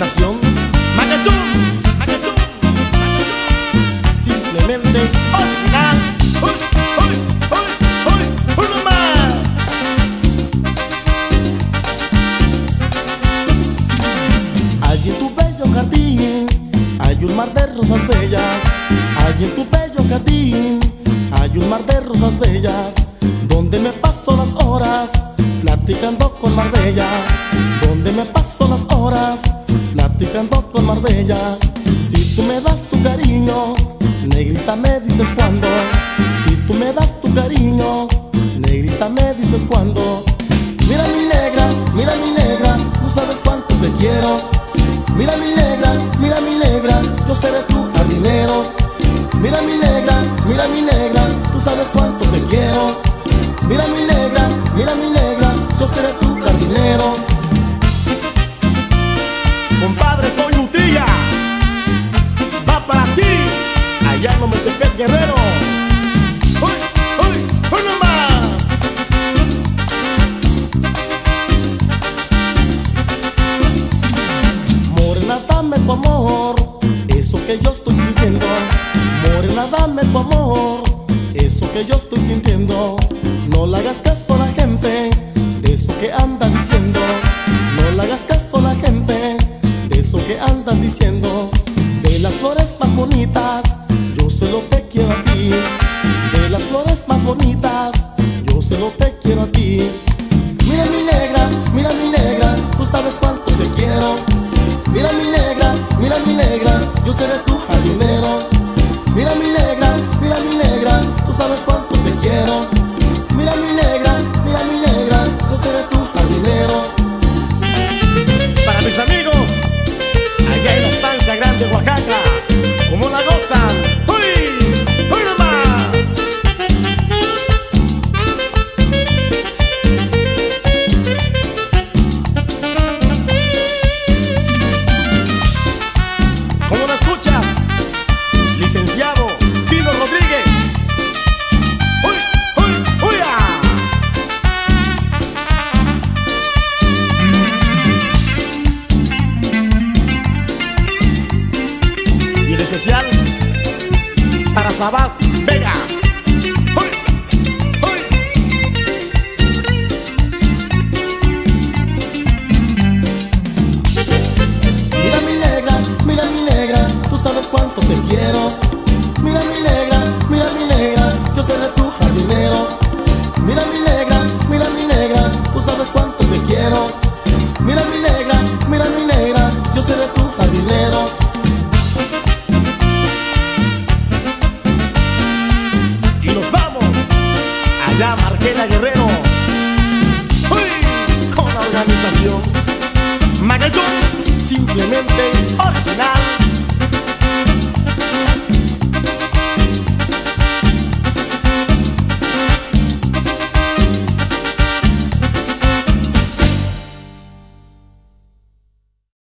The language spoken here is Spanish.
Magatón, Magatón, Magatón. Simplemente. ¡Uy, uy, uy, uy! ¡Uno más! Allí tu bello jardín hay un mar de rosas bellas. Allí en tu bello jardín hay un mar de rosas bellas. Donde me paso las horas platicando con Marbella. Donde me paso las horas platicando con Marbella. Si tú me das tu cariño, negrita me dices cuándo. Si tú me das tu cariño, negrita me dices cuándo. Mira mi negra, mira mi negra, tú sabes cuánto te quiero. Mira mi negra, mira mi negra, yo seré tu jardinero. Mira mi negra, mira mi negra, tú sabes cuánto te quiero. Mira mi negra, mira mi negra, yo seré tu jardinero. Guerrero. ¡Uy, uy, uno más! Morena, dame tu amor, eso que yo estoy sintiendo. Morena, dame tu amor, eso que yo estoy sintiendo. No le hagas caso a la gente de eso que andan diciendo. No le hagas caso a la gente de eso que andan diciendo. De las flores más bonitas, flores más bonitas, yo solo te quiero a ti. Mira mi negra, mira mi negra, tú sabes cuánto te quiero. Mira mi negra, mira mi negra, yo seré tu jardinero. Mira mi negra, mira mi negra, tú sabes cuánto especial para Sabás Vega. Organización simplemente original.